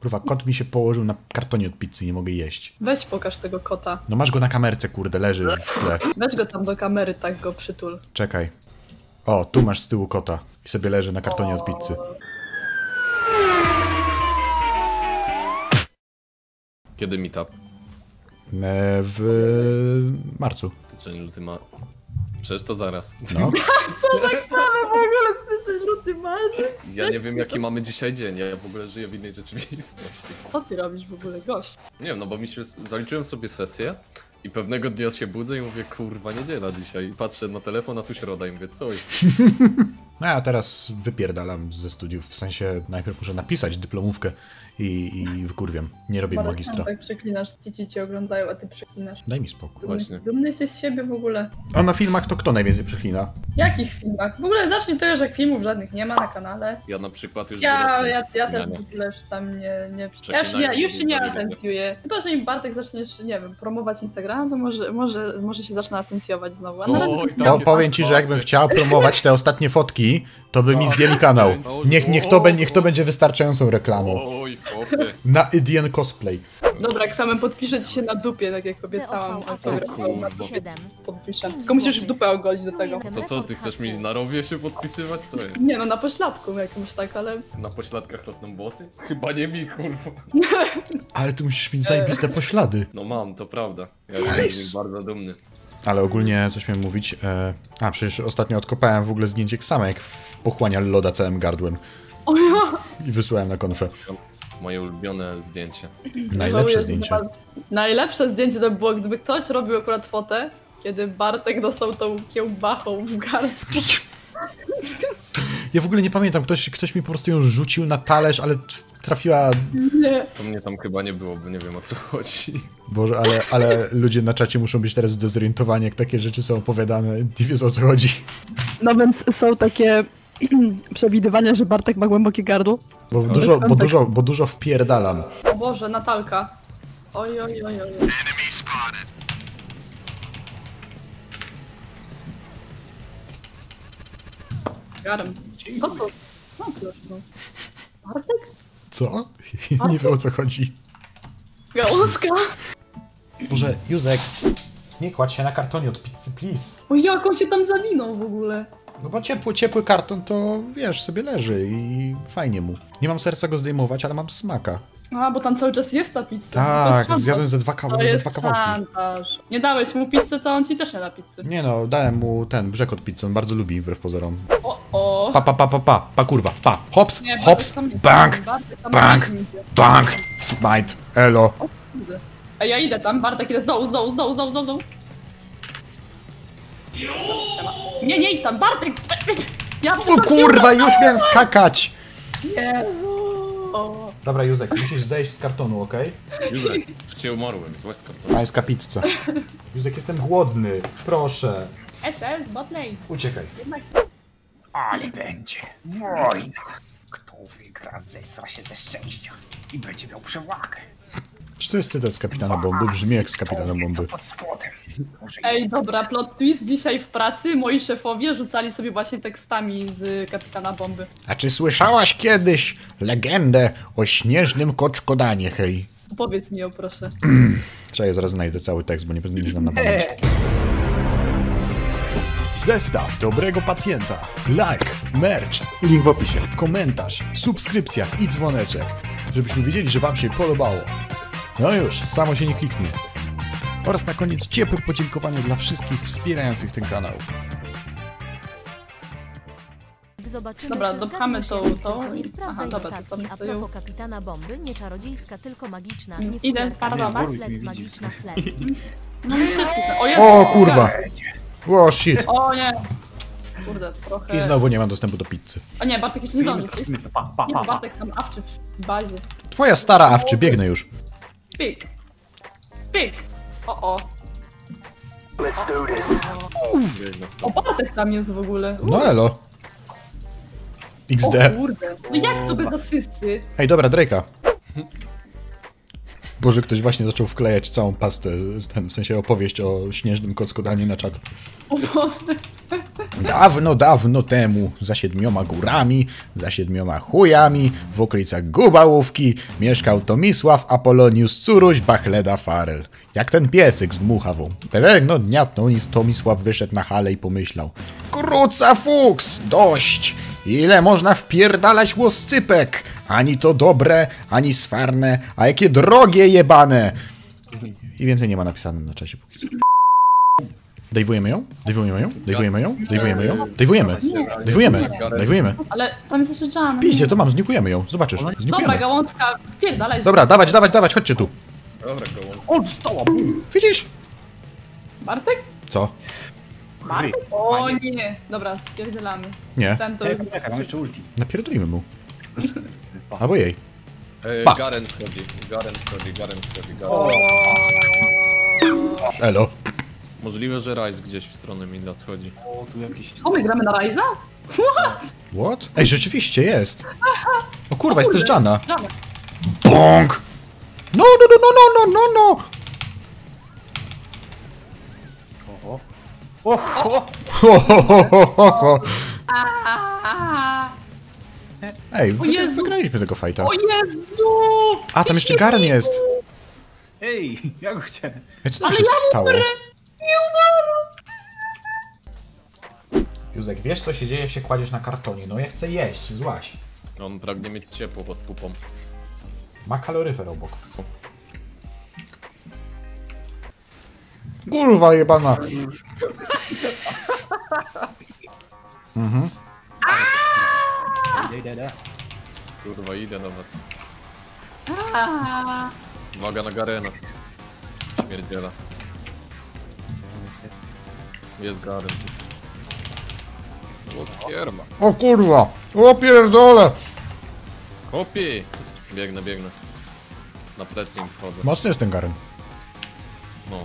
Kurwa, kot mi się położył na kartonie od pizzy, nie mogę jeść. Weź pokaż tego kota. No masz go na kamerce, kurde, leży w tle. Weź go tam do kamery, tak go przytul. Czekaj. O, tu masz z tyłu kota. I sobie leży na kartonie od pizzy. Kiedy meetup? E, w marcu. Styczeń, luty, ma... Przecież to zaraz. No. ogóle luty, marzec. Ja nie wiem jaki mamy dzisiaj dzień, ja w ogóle żyję w innej rzeczywistości. Co ty robisz w ogóle, gość? Nie wiem, no bo mi się... Zaliczyłem sobie sesję i pewnego dnia się budzę i mówię, kurwa, niedziela dzisiaj. I patrzę na telefon, a tu środa i mówię, co jest? No ja teraz wypierdalam ze studiów. W sensie najpierw muszę napisać dyplomówkę i, i wykurwiam. Nie robię Marek, magistra. Tak przeklinasz, dzieci cię oglądają, a ty przeklinasz. Daj mi spokój. Właśnie. Dumny jesteś z siebie w ogóle. A na filmach to kto najwięcej przechlina? W jakich filmach? W ogóle zacznij to, że filmów żadnych nie ma na kanale. Ja na przykład już Ja, ja, ja też Nie, w ogóle już tam nie... nie ja, już, Przeklinają ja już się nie atencjuję. Chyba, że im Bartek zaczniesz, nie wiem, promować Instagram, to może, może, może się zacznę atencjować znowu. A na razie to- Po, Takie powiem ci, że jakbym chciał promować te ostatnie fotki, to by mi zdjęli kanał. Niech, niech, to, be- niech to będzie wystarczającą reklamą. Na Idian Cosplay. Dobra, Ksamen, podpiszę ci się na dupie, tak jak obiecałam. Autograf kurwa. na dupie 7. podpiszę. Tylko musisz w dupę ogolić do tego. To co, ty chcesz mi na rowie się podpisywać? Co jest? Nie no, na pośladku jakimś tak, ale... Na pośladkach rosną włosy? Chyba nie mi, kurwa. Ale ty musisz mieć zajebiste poślady. No mam, to prawda. Ja jestem Nice. z nich bardzo dumny. Ale ogólnie coś miałem mówić. E... A, przecież ostatnio odkopałem w ogóle zdjęcie Ksama, jak pochłania loda całym gardłem. O ja! I wysłałem na konfę. Moje ulubione zdjęcie. Najlepsze zdjęcie. Najlepsze zdjęcie to było, gdyby ktoś robił akurat fotę, kiedy Bartek dostał tą kiełbachą w gardło. Ja w ogóle nie pamiętam, ktoś, ktoś mi po prostu ją rzucił na talerz, ale trafiła... Nie. To mnie tam chyba nie było, bo nie wiem o co chodzi. Boże, ale, ale ludzie na czacie muszą być teraz zdezorientowani, jak takie rzeczy są opowiadane. Nie wiedzą o co chodzi. No więc są takie przewidywania, że Bartek ma głębokie gardło. Bo bez dużo, bo kontekstu. dużo, bo dużo wpierdalam. O Boże, Natalka. Oj, oj, oj, oj. Garem. Co to? No, proszę, no. Bartek? Co? Nie wiem o co chodzi. Gałązka? Boże, Józek, nie kładź się na kartonie od pizzy, please. O, jak on się tam zawinął w ogóle? No bo ciepły, ciepły karton to, wiesz, sobie leży i fajnie mu. Nie mam serca go zdejmować, ale mam smaka. A, bo tam cały czas jest ta pizza. to Tak, szantaż. zjadłem ze dwa, To kawa- ze dwa kawałki. szantaż. Nie dałeś mu pizzy, to on ci też nie da pizzy. Nie no, dałem mu ten brzeg od pizzy, on bardzo lubi, wbrew pozorom. O, o. Pa, pa, pa, pa, pa, pa, kurwa, pa, hops, Nie, hops, bang, bang. bang, smite, elo. Ej, ja idę tam, Bartek idę z dołu, z dołu, z dołu, z dołu, z dołu, z dołu. Siema. Nie, nie idź tam, Bartek! Ja O kurwa, już miałem skakać! Nie. Dobra, Józek, musisz zejść z kartonu, okej? Józek, cię umarłem, złe z kartonu. Pańska pizza. Józek, jestem głodny, proszę. SS, bot lane. Uciekaj. Jednak Ale będzie wojna. Kto wygra, zesra się ze szczęścia i będzie miał przewagę. Czy to jest cytat z Kapitana Bomby? Brzmi jak z Kapitana Bomby. pod spodem. Ej, dobra, plot twist. Dzisiaj w pracy moi szefowie rzucali sobie właśnie tekstami z Kapitana Bomby. A czy słyszałaś kiedyś legendę o śnieżnym koczkodanie, hej? Powiedz mi o proszę. Czekaj, zaraz znajdę cały tekst, bo nie, nie znam na pamięć. Zestaw dobrego pacjenta. Like, merch, link w opisie, komentarz, subskrypcja i dzwoneczek, żebyśmy wiedzieli, że wam się podobało. No już, samo się nie kliknie. Oraz na koniec ciepłe podziękowanie dla wszystkich wspierających ten kanał. Zobaczymy, Dobra, dopchamy tą- tą aha, dobra, to co a propos kapitana bomby, nie czarodziejska, tylko magiczna. Nie Idę, nie flet, magiczna chleb. No. O, kurwa! O shit! O nie! Kurde, trochę... I znowu nie mam dostępu do pizzy. O nie, Bartek jeszcze nie zdąży. coś? Pa, pa, Nie. Bartek tam awczy w bazie. Twoja stara awczy, biegnę już. Pyk. Pyk. O, o. O, Bartek tam jest w ogóle. No elo. O XD. kurde. No jak to bez asysty? Ej, dobra, Drake'a. Boże, ktoś właśnie zaczął wklejać całą pastę, z tym, w sensie opowieść o śnieżnym kockodaniu na czat. O Boże. Dawno, dawno temu, za siedmioma górami, za siedmioma chujami, w okolicach Gubałówki, mieszkał Tomisław Apolonius Curuś Bachleda Farel. Jak ten piecyk z dmuchawą. Pewnego dnia Tomisław wyszedł na halę i pomyślał Kruca fuks, dość! Ile można wpierdalać łoscypek? Ani to dobre, ani swarne, a jakie drogie jebane! I więcej nie ma napisane na czasie póki co. Dejwujemy ją? Dejwujemy ją? Dejwujemy ją? Dejwujemy ją? Dejwujemy! Dejwujemy! Dejwujemy! Ale tam jest jeszcze Jan. Piździe, to mam, znikujemy ją. Zobaczysz, Dobra, znikujemy. gałązka, pierdalaj. Dobra, dawać, dawać, dawać, chodźcie tu. Dobra, gołąc. Od stoła, bum! Widzisz? Bartek? Co? Bartek? O nie. Dobra, spierdzielamy. Nie. Ten to... Czekaj, czekaj, mam jeszcze ulti. Napierdolimy mu. Albo jej. E, Pa. Garen schodzi, Garen schodzi, Garen schodzi. Garen. Elo. Możliwe, że Rise gdzieś w stronę Mida schodzi. O, tu jakiś... O, my gramy na Ryza? What? Ej, rzeczywiście jest. O kurwa, jest też Jana. Gramy. Bong! No, no, no, no, no, no, no! Oho. Oho! Ho, ho, ho, ho, ho, ho. A, Ej, wy, wygraliśmy tego fajta. O Jezu! A, tam jeszcze Garen jest. Ej, ja go chciałem. Ej, co tam Ale się ja stało? umrę! Nie umarł! Józek, wiesz co się dzieje, jak się kładziesz na kartonie? No ja chcę jeść, złaś. On pragnie mieć ciepło pod pupą. Ma kaloryfer obok. Kurwa jebana. Idę, idę, idę. Kurwa, idę do was. Uwaga na Garena. Śmierdziela. Jest Garen. O kierma. O kurwa! O pierdole! Kopi! Biegnę, biegnę. Na plecy im wchodzę. Mocny jest ten Garen. No.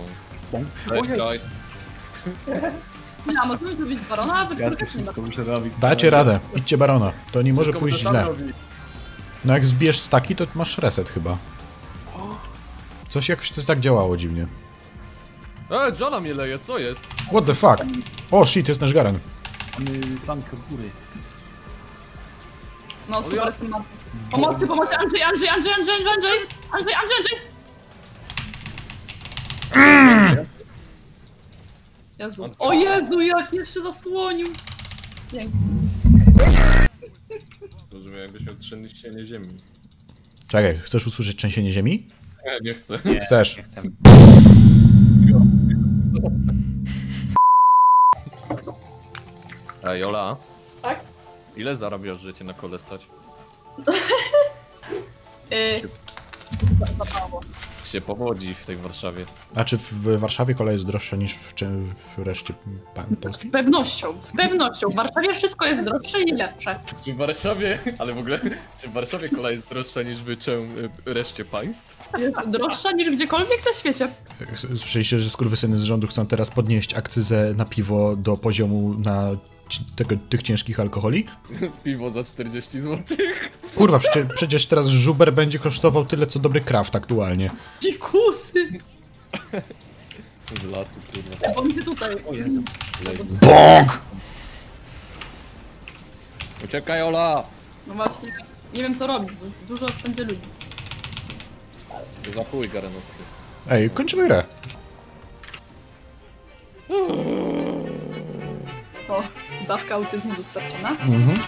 Cześć, guys. ja, możemy zrobić barona, a Ja to wszystko muszę robić. Dacie radę, idźcie barona. To nie może pójść źle. No jak zbierz staki, to masz reset chyba. Coś jakoś to tak działało dziwnie. E, Jana mnie leje, co jest? What the fuck? O shit, jest nasz Garen. Mamy góry. No super, ja- jestem na... Pomocy, pomocy, Andrzej, Andrzej, Andrzej, Andrzej, Andrzej, Andrzej, Andrzej, Andrzej! Jezu, o Jezu, jak jeszcze zasłonił! Dzięki. Rozumiem, jakbyś miał trzęsienie ziemi. Czekaj, chcesz usłyszeć trzęsienie ziemi? Nie, nie chcę. Nie, Chcesz. nie chcemy. Ej, Ola, Tak? Ile zarabiasz, że cię na kole stać? Yy. Się powodzi w tej Warszawie. A czy w Warszawie kolej jest droższa niż w, czy w reszcie pa- Polski? Z pewnością, z pewnością. W Warszawie wszystko jest droższe i lepsze. Czy w Warszawie, ale w ogóle, czy w Warszawie kolej jest droższa niż w czym reszcie państw? Jest droższa niż gdziekolwiek na świecie. Słyszeliście, że skurwysyny z rządu chcą teraz podnieść akcyzę na piwo do poziomu na tego, tych ciężkich alkoholi? Piwo za 40 zł. Kurwa, przecież, przecież teraz żuber będzie kosztował tyle, co dobry kraft aktualnie. Dzikusy! Z lasu, kurwa. Się tutaj... O Jezu. BONG! Uciekaj, Ola! No właśnie, nie wiem co robić, bo dużo będzie ludzi. To zapój garenowski. Ej, kończymy grę. Dawka autyzmu dostarczona. Mhm.